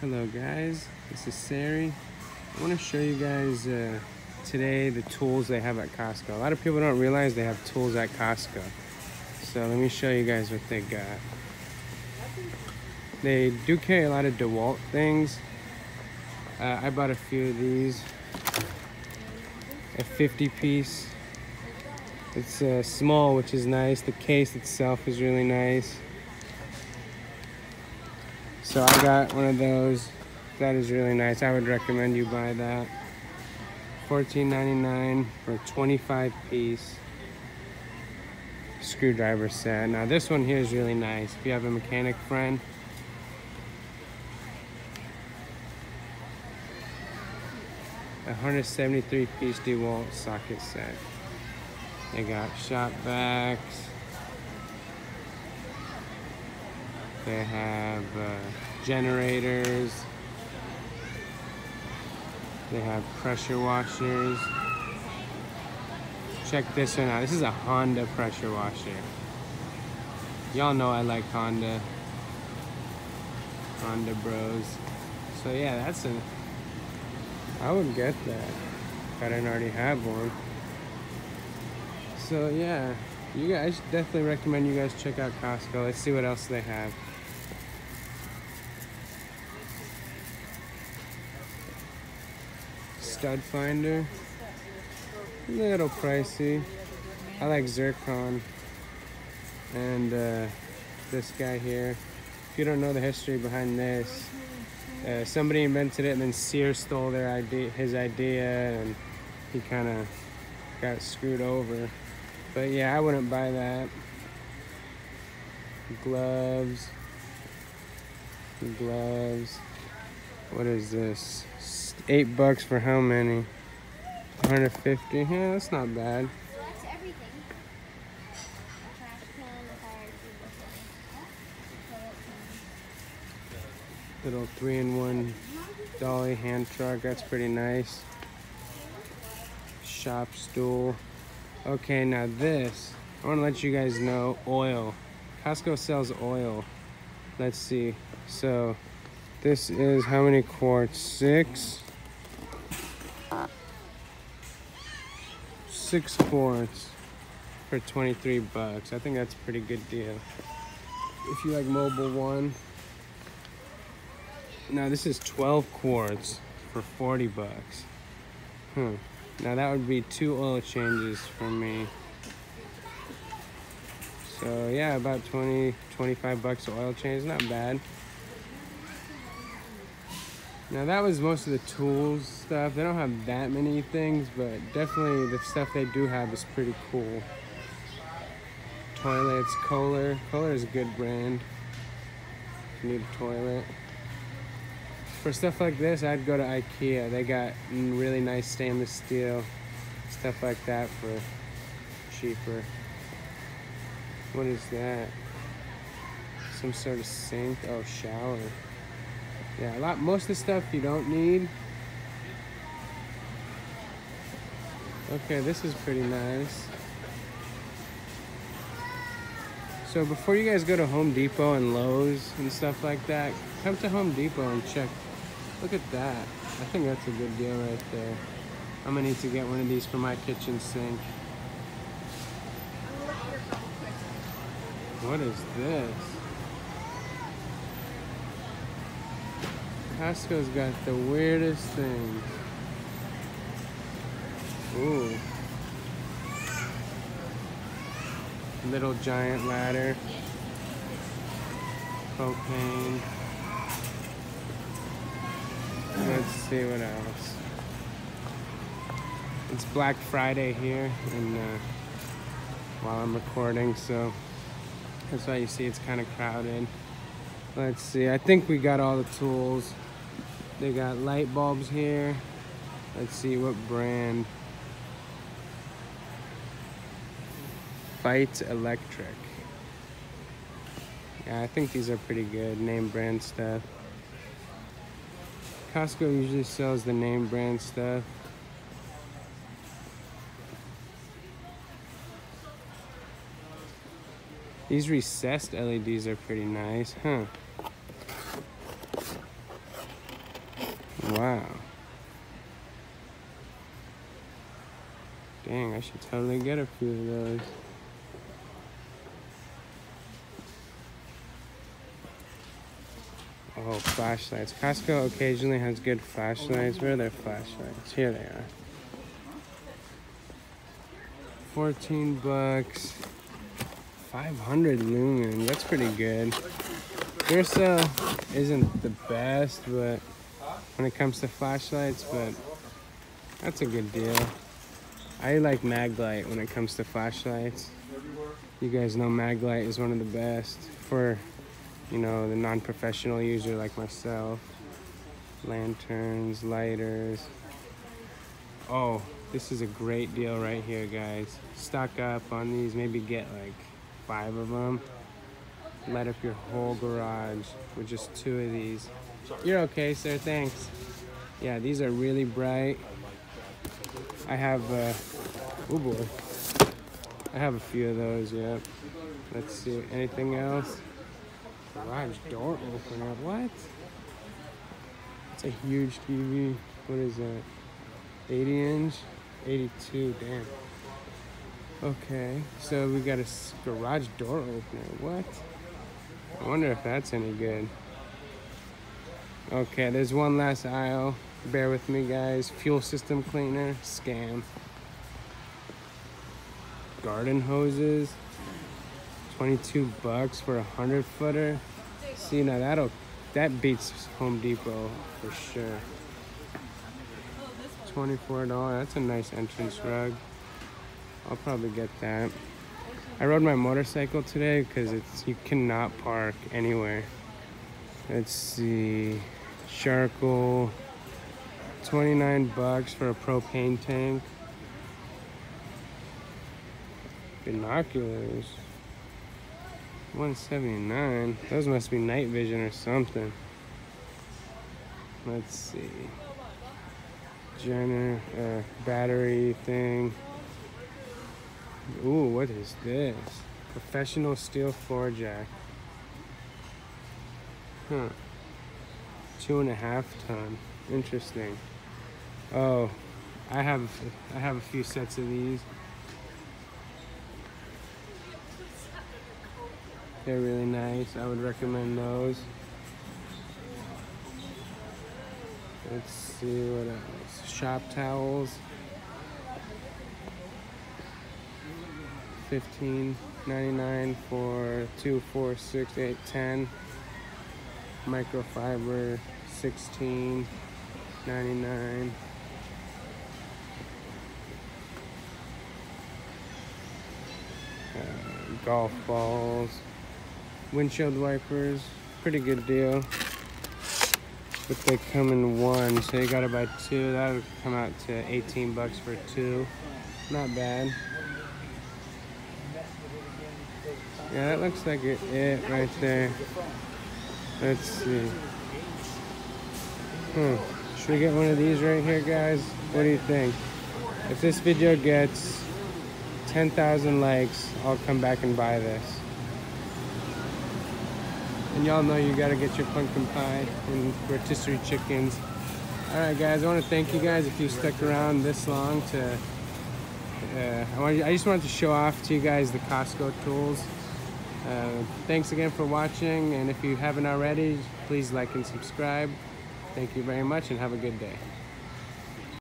Hello guys, this is Sari. I want to show you guys uh, today the tools they have at Costco. A lot of people don't realize they have tools at Costco. So let me show you guys what they got. They do carry a lot of DeWalt things. Uh, I bought a few of these. A 50 piece. It's uh, small, which is nice. The case itself is really nice. So I got one of those. That is really nice. I would recommend you buy that. $14.99 for a 25 piece screwdriver set. Now this one here is really nice. If you have a mechanic friend, a 173 piece DeWalt socket set. They got shop vacs. They have uh, generators. They have pressure washers. Check this one out. This is a Honda pressure washer. Y'all know I like Honda. Honda bros. So yeah, that's a. I would get that if I didn't already have one. So yeah, you guys definitely recommend you guys check out Costco. Let's see what else they have. Stud finder. A little pricey. I like zircon. And uh, this guy here. If you don't know the history behind this, uh, somebody invented it and then Sears stole their idea, his idea, and he kind of got screwed over. But yeah, I wouldn't buy that. Gloves. Gloves. What is this? Eight bucks for how many? 150. Yeah, that's not bad. So that's everything. A trash can, a fire extinguisher, Little three-in-one dolly hand truck. That's pretty nice. Shop stool. Okay, now this. I want to let you guys know oil. Costco sells oil. Let's see. So this is how many quarts? Six. Six quarts for 23 bucks. I think that's a pretty good deal. If you like Mobil One. Now this is 12 quarts for 40 bucks. Hmm. Now that would be two oil changes for me. So yeah, about 20, 25 bucks of oil change. Not bad. Now that was most of the tools stuff. They don't have that many things, but definitely the stuff they do have is pretty cool. Toilets, Kohler. Kohler is a good brand. Need a toilet. For stuff like this, I'd go to IKEA. They got really nice stainless steel, stuff like that for cheaper. What is that? Some sort of sink? Oh, shower. Yeah, a lot. Most of the stuff you don't need. Okay, this is pretty nice. So before you guys go to Home Depot and Lowe's and stuff like that, come to Home Depot and check. Look at that. I think that's a good deal right there. I'm gonna need to get one of these for my kitchen sink. What is this? Costco's got the weirdest things. Ooh. Little giant ladder. Propane. Let's see what else. It's Black Friday here and uh, while I'm recording, so that's why you see it's kind of crowded. Let's see, I think we got all the tools. They got light bulbs here. Let's see what brand. Feit Electric. Yeah, I think these are pretty good, name brand stuff. Costco usually sells the name brand stuff. These recessed LEDs are pretty nice, huh? Wow. Dang, I should totally get a few of those. Oh, flashlights. Costco occasionally has good flashlights. Where are their flashlights? Here they are. 14 bucks. 500 lumens. That's pretty good. Duracell uh, isn't the best, but when it comes to flashlights, but that's a good deal. I like Maglite when it comes to flashlights. You guys know Maglite is one of the best for, you know, the non-professional user like myself. Lanterns, lighters. Oh, this is a great deal right here, guys. Stock up on these, maybe get like five of them. Light up your whole garage with just two of these. You're okay, sir, thanks. Yeah, these are really bright. I have, uh, oh boy. I have a few of those, yeah. Let's see, anything else? Garage door opener, what? It's a huge TV. What is that? 80 inch? 82, damn. Okay, so we got a garage door opener. What? I wonder if that's any good. Okay, there's one last aisle. Bear with me, guys. Fuel system cleaner, scam. Garden hoses, 22 bucks for a 100 footer. See, now that'll, that beats Home Depot for sure. $24, that's a nice entrance rug. I'll probably get that. I rode my motorcycle today because it's you cannot park anywhere. Let's see, charcoal, 29 bucks for a propane tank. Binoculars, 179. Those must be night vision or something. Let's see. Gener uh, battery thing. Ooh, what is this? Professional steel floor jack. Huh. Two and a half ton. Interesting. Oh, I have I have a few sets of these. They're really nice. I would recommend those. Let's see what else. Shop towels. Fifteen ninety nine for two, four, six, eight, ten. Microfiber sixteen ninety nine. Uh, golf balls, windshield wipers, pretty good deal. But they come in one, so you gotta buy two. That would come out to 18 bucks for two. Not bad. Yeah, that looks like it, it right there. Let's see. Hmm. Should we get one of these right here, guys? What do you think? If this video gets 10,000 likes, I'll come back and buy this. And y'all know you gotta get your pumpkin pie and rotisserie chickens. All right, guys, I want to thank you guys if you stuck around this long to. Uh, I, want, I just wanted to show off to you guys the Costco tools. Uh, thanks again for watching, and if you haven't already, please like and subscribe. Thank you very much, and have a good day.